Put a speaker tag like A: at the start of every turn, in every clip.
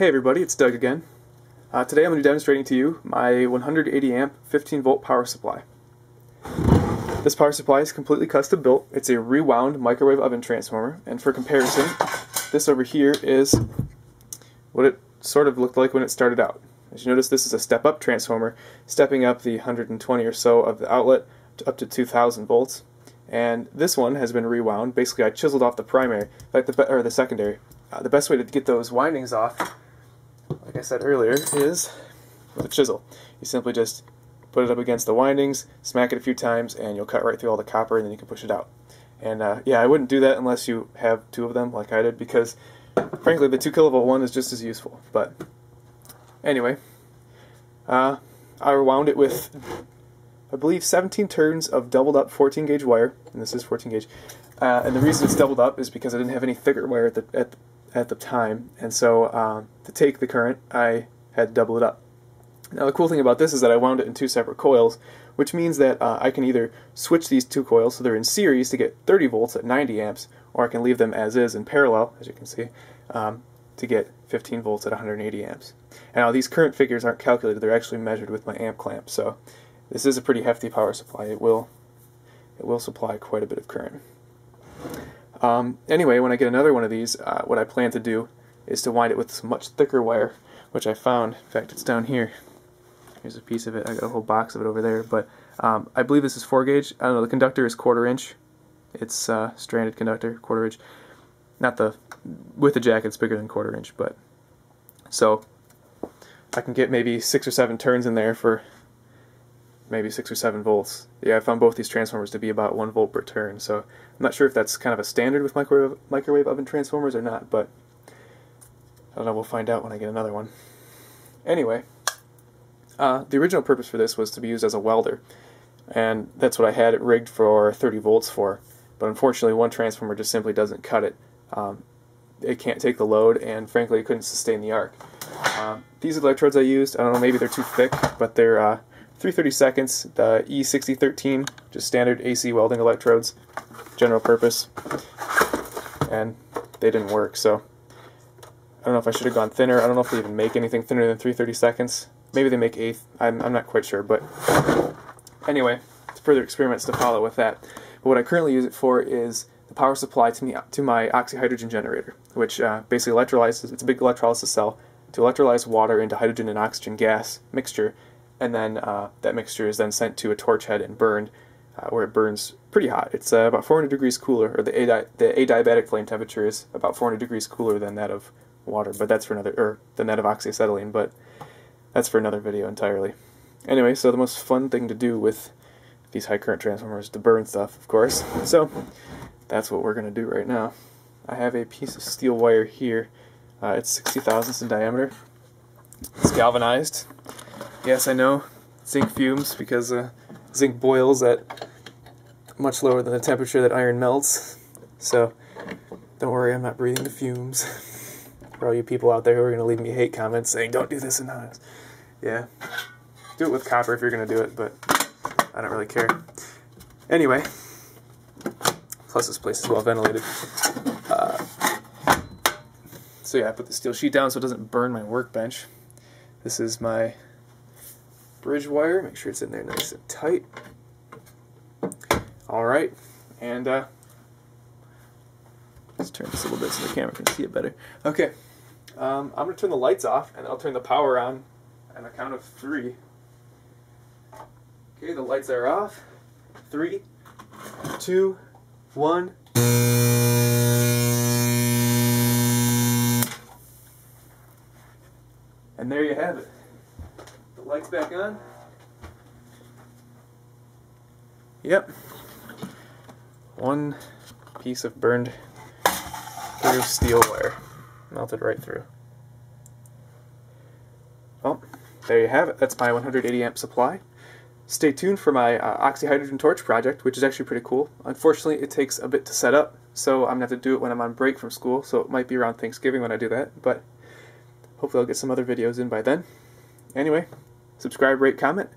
A: Hey everybody, it's Doug again. Uh, today I'm going to be demonstrating to you my 180 amp 15 volt power supply. This power supply is completely custom built. It's a rewound microwave oven transformer and for comparison this over here is what it sort of looked like when it started out. As you notice this is a step up transformer stepping up the 120 or so of the outlet to up to 2000 volts and this one has been rewound. Basically I chiseled off the primary, like the, or the secondary. Uh, the best way to get those windings off like I said earlier, is with a chisel. You simply just put it up against the windings, smack it a few times, and you'll cut right through all the copper, and then you can push it out. And uh, yeah, I wouldn't do that unless you have two of them, like I did, because frankly, the 2 kilovolt one is just as useful. But anyway, uh, I wound it with, I believe, 17 turns of doubled up 14 gauge wire, and this is 14 gauge. Uh, and the reason it's doubled up is because I didn't have any thicker wire at the, at the at the time, and so um, to take the current, I had to double it up. Now the cool thing about this is that I wound it in two separate coils, which means that uh, I can either switch these two coils so they're in series to get 30 volts at 90 amps, or I can leave them as is in parallel, as you can see, um, to get 15 volts at 180 amps. Now these current figures aren't calculated, they're actually measured with my amp clamp, so this is a pretty hefty power supply. It will, it will supply quite a bit of current. Um, anyway, when I get another one of these, uh, what I plan to do is to wind it with some much thicker wire, which I found. In fact, it's down here. Here's a piece of it. I got a whole box of it over there. But um, I believe this is 4 gauge. I don't know. The conductor is quarter inch. It's uh, stranded conductor, quarter inch. Not the with the jacket, it's bigger than quarter inch. But so I can get maybe six or seven turns in there for maybe 6 or 7 volts. Yeah, I found both these transformers to be about 1 volt per turn, so I'm not sure if that's kind of a standard with microwave, microwave oven transformers or not, but I don't know, we'll find out when I get another one. Anyway, uh, the original purpose for this was to be used as a welder, and that's what I had it rigged for 30 volts for, but unfortunately one transformer just simply doesn't cut it. Um, it can't take the load, and frankly it couldn't sustain the arc. Uh, these electrodes I used, I don't know, maybe they're too thick, but they're uh, 330 seconds, the E6013, just standard AC welding electrodes, general purpose, and they didn't work, so I don't know if I should have gone thinner. I don't know if they even make anything thinner than 330 seconds. Maybe they make eighth. I'm, I'm not quite sure, but anyway, further experiments to follow with that. But what I currently use it for is the power supply to me to my oxyhydrogen generator, which uh, basically electrolyzes. It's a big electrolysis cell to electrolyze water into hydrogen and oxygen gas mixture and then uh, that mixture is then sent to a torch head and burned, uh, where it burns pretty hot. It's uh, about 400 degrees cooler, or the, adi- the adiabatic flame temperature is about 400 degrees cooler than that of water, but that's for another, or than that of oxyacetylene, but that's for another video entirely. Anyway, so the most fun thing to do with these high current transformers is to burn stuff, of course. So that's what we're going to do right now. I have a piece of steel wire here. Uh, it's 60 thousandths in diameter. It's galvanized. Yes, I know. Zinc fumes because uh, zinc boils at much lower than the temperature that iron melts. So don't worry, I'm not breathing the fumes. For all you people out there who are going to leave me hate comments saying, don't do this in honest. Yeah. Do it with copper if you're going to do it, but I don't really care. Anyway. Plus this place is well ventilated. Uh, so yeah, I put the steel sheet down so it doesn't burn my workbench. This is my bridge wire. Make sure it's in there nice and tight. All right, and uh, let's turn this a little bit so the camera can see it better. Okay, um, I'm to turn the lights off, and I'll turn the power on on a count of three. Okay, the lights are off. Three, two, one. And there you have it lights back on. Yep. One piece of burned through steel wire. Melted right through. Well, there you have it. That's my 180 amp supply. Stay tuned for my uh, oxyhydrogen torch project, which is actually pretty cool. Unfortunately, it takes a bit to set up, so I'm going to have to do it when I'm on break from school, so it might be around Thanksgiving when I do that, but hopefully I'll get some other videos in by then. Anyway, subscribe, rate, comment.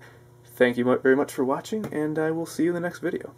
A: Thank you very much for watching, and I will see you in the next video.